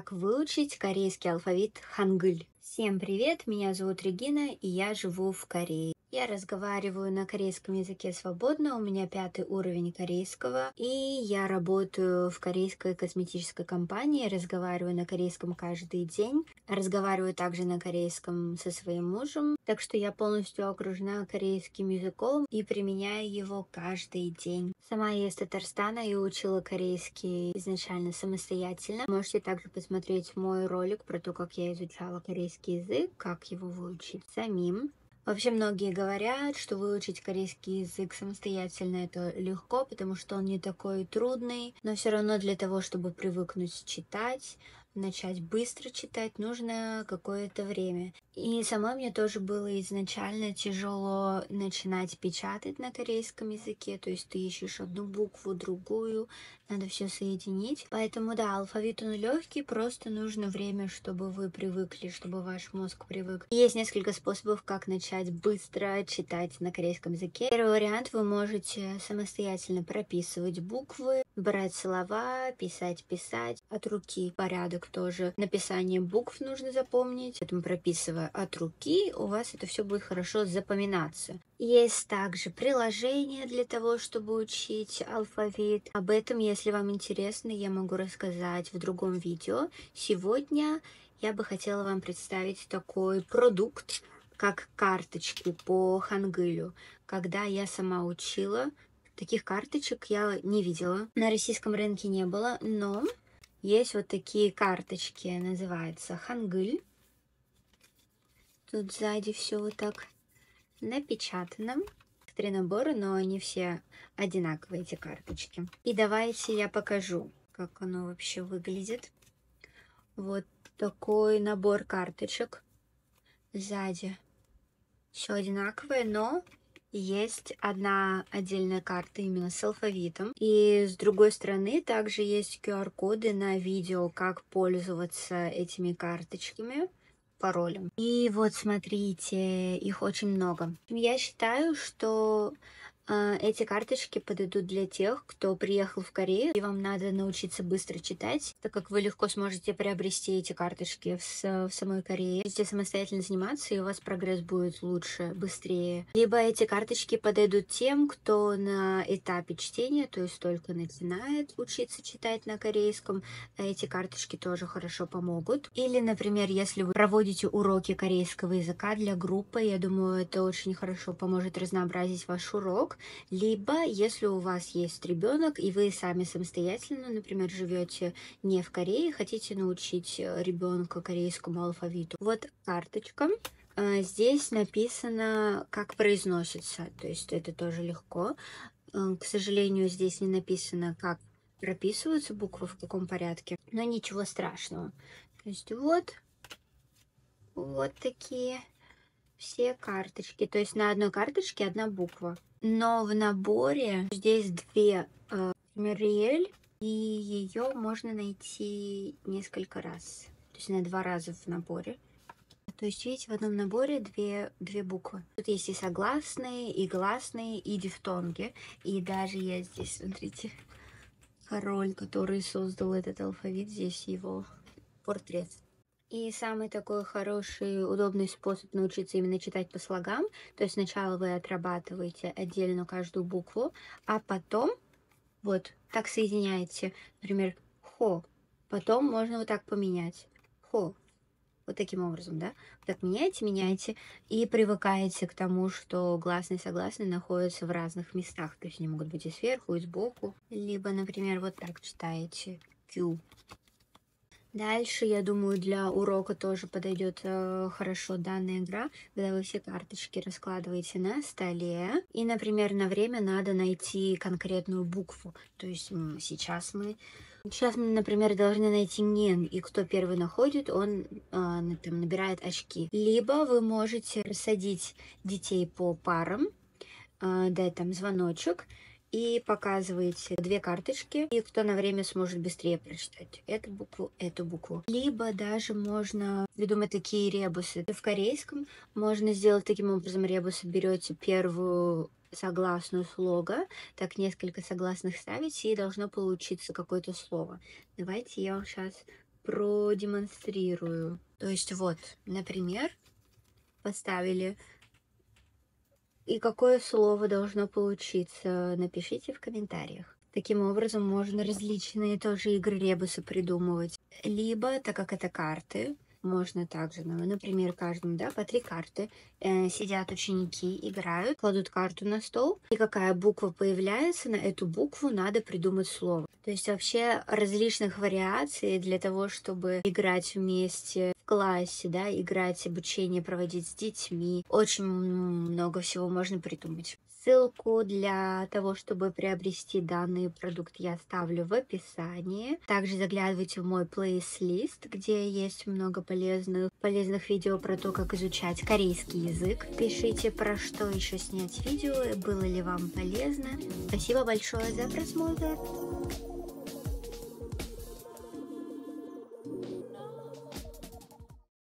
Как выучить корейский алфавит хангыль? Всем привет, меня зовут Регина, и я живу в Корее. Я разговариваю на корейском языке свободно, у меня пятый уровень корейского, и я работаю в корейской косметической компании, разговариваю на корейском каждый день, разговариваю также на корейском со своим мужем, так что я полностью окружена корейским языком и применяю его каждый день. Сама я из Татарстана и учила корейский изначально самостоятельно. Можете также посмотреть мой ролик про то, как я изучала корейский язык, как его выучить самим. Вообще многие говорят, что выучить корейский язык самостоятельно это легко, потому что он не такой трудный, но все равно для того, чтобы привыкнуть читать, начать быстро читать, нужно какое-то время. И самой мне тоже было изначально тяжело начинать печатать на корейском языке, то есть ты ищешь одну букву, другую, надо все соединить. Поэтому да, алфавит он легкий, просто нужно время, чтобы вы привыкли, чтобы ваш мозг привык. Есть несколько способов, как начать быстро читать на корейском языке. Первый вариант вы можете самостоятельно прописывать буквы, брать слова, писать, писать от руки. Порядок тоже. Написание букв нужно запомнить, поэтому прописывая от руки, у вас это все будет хорошо запоминаться. Есть также приложение для того, чтобы учить алфавит. Об этом, если вам интересно, я могу рассказать в другом видео. Сегодня я бы хотела вам представить такой продукт, как карточки по хангылю. Когда я сама учила, таких карточек я не видела. На российском рынке не было, но есть вот такие карточки, называется хангыль. Тут сзади все вот так напечатано. Три набора, но они все одинаковые, эти карточки. И давайте я покажу, как оно вообще выглядит. Вот такой набор карточек сзади. Все одинаковое, но есть одна отдельная карта именно с алфавитом. И с другой стороны также есть QR-коды на видео, как пользоваться этими карточками паролем. И вот смотрите, их очень много. Я считаю, что эти карточки подойдут для тех, кто приехал в Корею, и вам надо научиться быстро читать, так как вы легко сможете приобрести эти карточки в, в самой Корее. Будете самостоятельно заниматься, и у вас прогресс будет лучше, быстрее. Либо эти карточки подойдут тем, кто на этапе чтения, то есть только начинает учиться читать на корейском, а эти карточки тоже хорошо помогут. Или, например, если вы проводите уроки корейского языка для группы, я думаю, это очень хорошо поможет разнообразить ваш урок, либо, если у вас есть ребенок, и вы сами самостоятельно, например, живете не в Корее, хотите научить э, ребенка корейскому алфавиту. Вот карточка. Э, здесь написано, как произносится, то есть это тоже легко. Э, к сожалению, здесь не написано, как прописываются буквы, в каком порядке, но ничего страшного. То есть вот, вот такие все карточки. То есть на одной карточке одна буква. Но в наборе здесь две э, Мюриэль, и ее можно найти несколько раз. То есть на два раза в наборе. То есть, видите, в одном наборе две, две буквы. Тут есть и согласные, и гласные, и дифтонги. И даже есть здесь, смотрите, король, который создал этот алфавит, здесь его портрет. И самый такой хороший, удобный способ научиться именно читать по слогам, то есть сначала вы отрабатываете отдельно каждую букву, а потом вот так соединяете, например, хо, потом можно вот так поменять, хо, вот таким образом, да, вот так меняете, меняете и привыкаете к тому, что гласные и согласные находятся в разных местах, то есть они могут быть и сверху, и сбоку, либо, например, вот так читаете Q, Дальше, я думаю, для урока тоже подойдет э, хорошо данная игра, когда вы все карточки раскладываете на столе. И, например, на время надо найти конкретную букву. То есть сейчас мы... Сейчас мы, например, должны найти нен, и кто первый находит, он э, там, набирает очки. Либо вы можете рассадить детей по парам, э, дать там звоночек, и показываете две карточки, и кто на время сможет быстрее прочитать эту букву, эту букву. Либо даже можно придумать такие ребусы. В корейском можно сделать таким образом ребусы. Берете первую согласную слога, так несколько согласных ставите, и должно получиться какое-то слово. Давайте я вам сейчас продемонстрирую. То есть вот, например, поставили и какое слово должно получиться, напишите в комментариях. Таким образом можно различные тоже игры ребуса придумывать. Либо, так как это карты, можно также, ну, например, каждому, да, по три карты. Э, сидят ученики, играют, кладут карту на стол, и какая буква появляется, на эту букву надо придумать слово. То есть вообще различных вариаций для того, чтобы играть вместе в классе, да, играть, обучение проводить с детьми. Очень много всего можно придумать. Ссылку для того, чтобы приобрести данный продукт, я оставлю в описании. Также заглядывайте в мой плейлист, где есть много полезных, полезных видео про то, как изучать корейский язык. Пишите, про что еще снять видео, было ли вам полезно. Спасибо большое за просмотр.